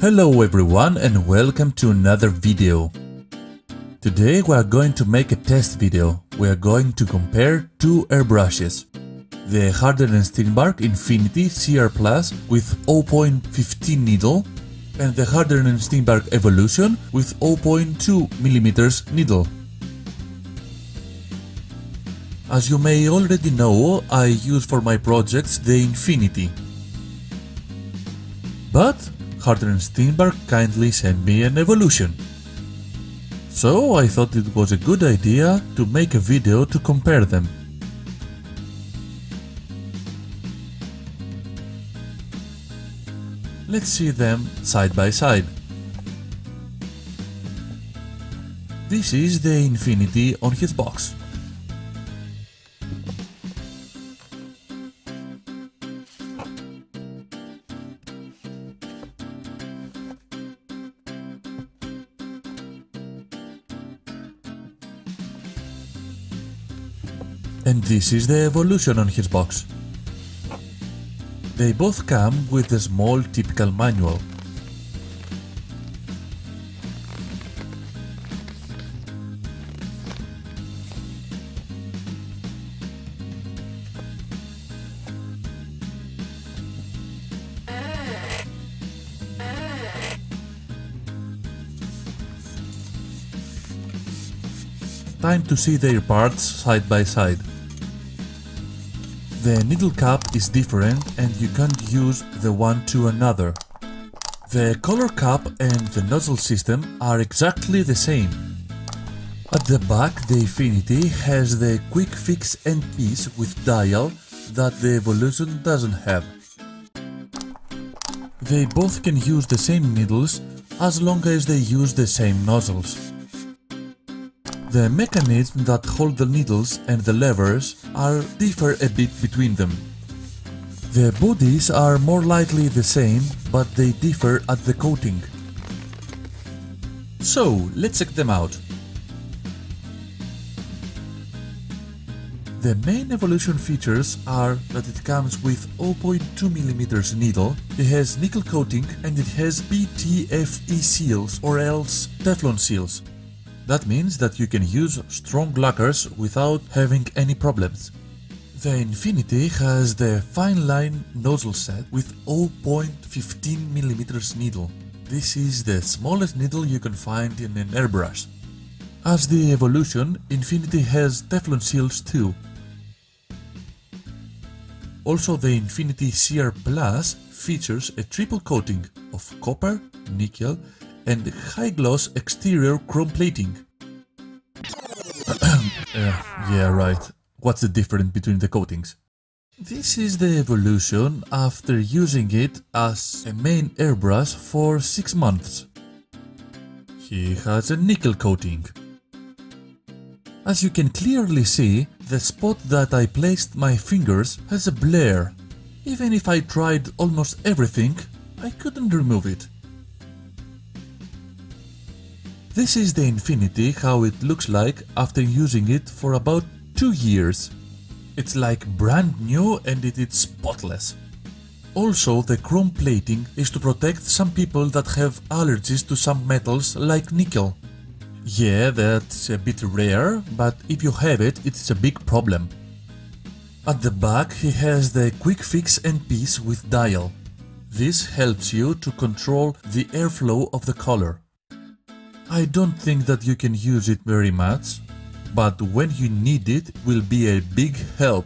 Hello everyone and welcome to another video. Today we are going to make a test video. We are going to compare two airbrushes. The Harder and Steenbeck Infinity CR Plus with 0.15 needle and the Harder and Steenbeck Evolution with 0.2mm needle. As you may already know, I use for my projects the Infinity. But Harder and Steenbeck kindly sent me an evolution. So I thought it was a good idea to make a video to compare them. Let's see them side by side. This is the Infinity on his box. And this is the evolution on his box. They both come with a small typical manual. Time to see their parts side by side. The needle cap is different and you can't use the one to another. The color cap and the nozzle system are exactly the same. At the back the Infinity has the quick fix end piece with dial that the Evolution doesn't have. They both can use the same needles as long as they use the same nozzles. The mechanisms that hold the needles and the levers are differ a bit between them. The bodies are more likely the same, but they differ at the coating. So, let's check them out. The main evolution features are that it comes with 0.2mm needle, it has nickel coating and it has PTFE seals or else Teflon seals. That means that you can use strong lacquers without having any problems. The Infinity has the fine line nozzle set with 0.15mm needle. This is the smallest needle you can find in an airbrush. As the Evolution, Infinity has Teflon seals too. Also the Infinity CR Plus features a triple coating of copper, nickel and high gloss exterior chrome plating. uh, yeah, right. What's the difference between the coatings? This is the evolution after using it as a main airbrush for 6 months. He has a nickel coating. As you can clearly see, the spot that I placed my fingers has a blur. Even if I tried almost everything, I couldn't remove it. This is the Infinity how it looks like after using it for about 2 years. It's like brand new and it is spotless. Also the chrome plating is to protect some people that have allergies to some metals like nickel. Yeah, that's a bit rare, but if you have it, it's a big problem. At the back he has the quick fix end piece with dial. This helps you to control the airflow of the color. I don't think that you can use it very much, but when you need it will be a big help.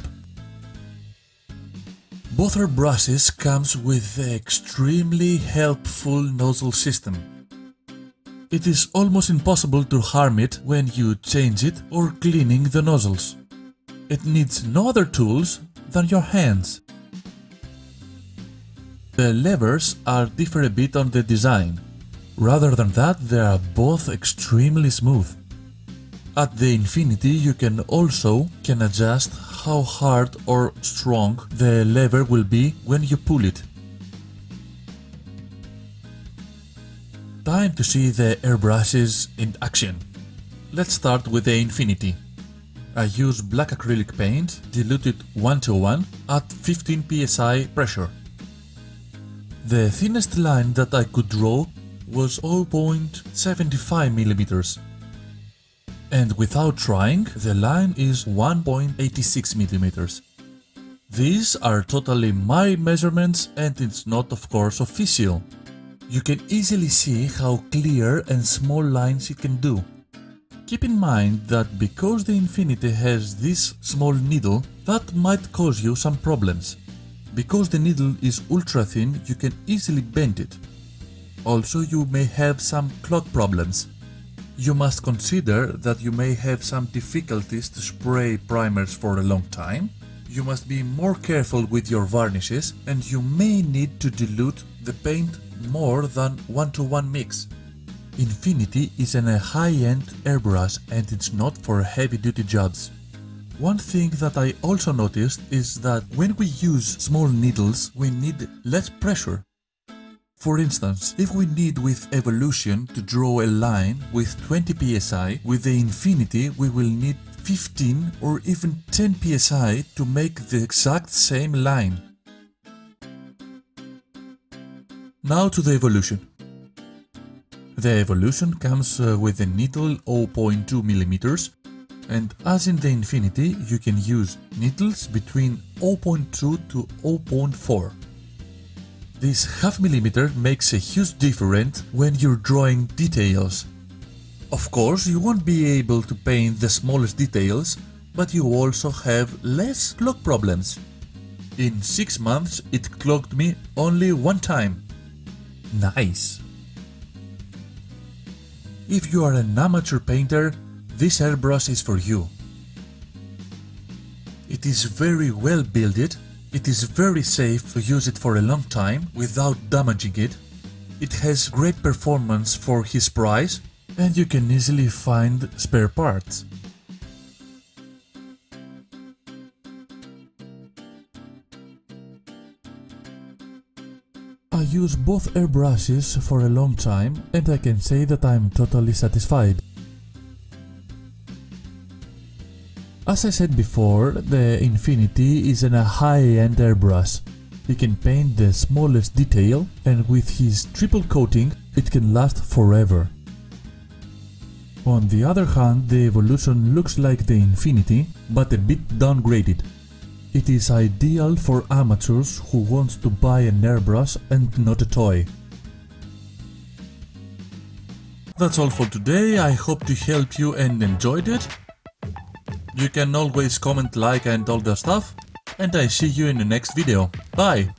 Both our brushes comes with an extremely helpful nozzle system. It is almost impossible to harm it when you change it or cleaning the nozzles. It needs no other tools than your hands. The levers are differ a bit on the design. Rather than that, they are both extremely smooth. At the Infinity you can also can adjust how hard or strong the lever will be when you pull it. Time to see the airbrushes in action. Let's start with the Infinity. I use black acrylic paint diluted 1 to 1 at 15 psi pressure. The thinnest line that I could draw was 0.75 millimeters. And without trying, the line is 1.86 millimeters. These are totally my measurements and it's not of course official. You can easily see how clear and small lines it can do. Keep in mind that because the Infinity has this small needle, that might cause you some problems. Because the needle is ultra thin, you can easily bend it. Also, you may have some clog problems. You must consider that you may have some difficulties to spray primers for a long time. You must be more careful with your varnishes and you may need to dilute the paint more than 1 to 1 mix. Infinity is a high-end airbrush and it's not for heavy duty jobs. One thing that I also noticed is that when we use small needles, we need less pressure. For instance, if we need with Evolution to draw a line with 20 psi, with the Infinity we will need 15 or even 10 psi to make the exact same line. Now to the Evolution. The Evolution comes uh, with a needle 0.2 mm and as in the Infinity, you can use needles between 0.2 to 0.4. This half millimeter makes a huge difference when you're drawing details. Of course, you won't be able to paint the smallest details, but you also have less clog problems. In 6 months, it clogged me only one time. Nice! If you are an amateur painter, this airbrush is for you. It is very well built, it is very safe to use it for a long time without damaging it, it has great performance for his price and you can easily find spare parts. I use both airbrushes for a long time and I can say that I'm totally satisfied. As I said before, the Infinity is a high-end airbrush. He can paint the smallest detail and with his triple coating it can last forever. On the other hand, the Evolution looks like the Infinity, but a bit downgraded. It is ideal for amateurs who want to buy an airbrush and not a toy. That's all for today, I hope to help you and enjoyed it. You can always comment, like and all the stuff. And I see you in the next video. Bye!